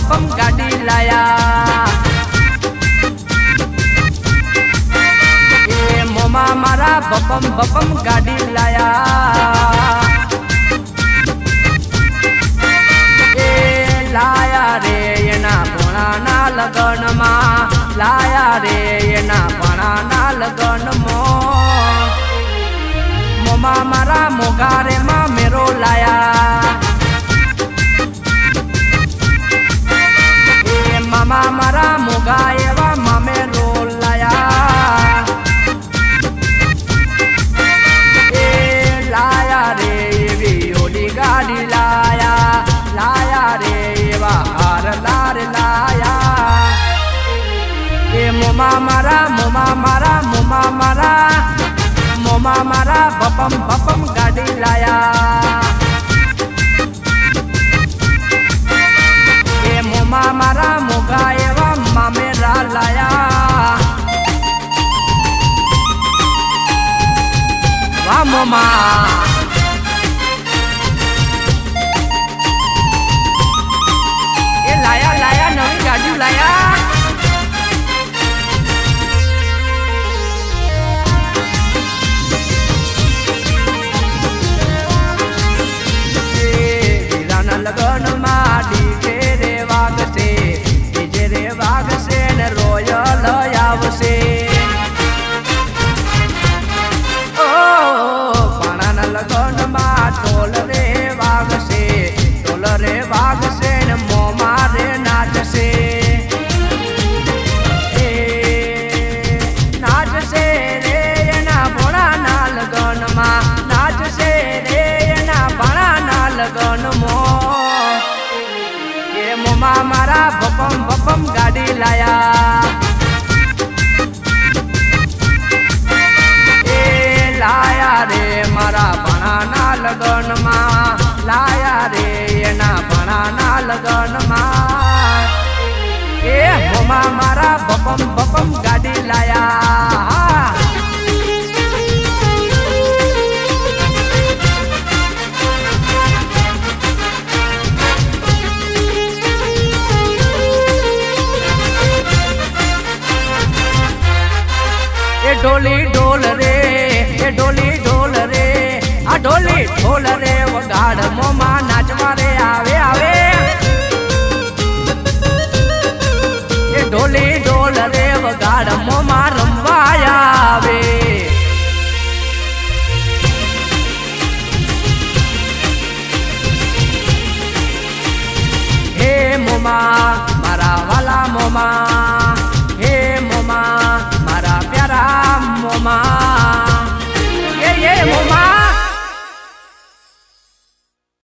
ભપમ ગાડી લાયા. એ મોમા મારા ભપમ ભપમ ગાડી લાયા. એ લાયા રે એના ભણાના લગનમાં, લાયા રે એના ભણાના લગનમાં. મોમા મારા મોગારે માં મેરો લાયા. મોગા એવા મામે રોલાયા એ લાયા રે એવી ઓલી ગાડી લાયા લાયા રે એવા હાર લાર લાયા એ મોમા મારા મોમા મારા મોમા મારા મોમા મારા બપમ બપમ ગાડી લાયા મોમા એ લાયા લાયા નવી ગાડી લાયા. મોમા મારા ભપમ ભપમ ગાડી લાયા. એ લાયા રે મારા ભણાના લગનમાં. લાયા રે એના ભણાના લગનમાં. એ હોમાં મારા ભપમ ભપમ ગાડી લાયા. ઢોલી ઢોલ રે, એ ઢોલી ઢોલ રે. આ ઢોલી ઢોલ રે, વગાડ મોમાં નાચવા રે, આવે આવે. એ ઢોલી ઢોલ રે, વગાડ મોમાં રમવા આવે. હે મોમા, મારા વાલા મોમા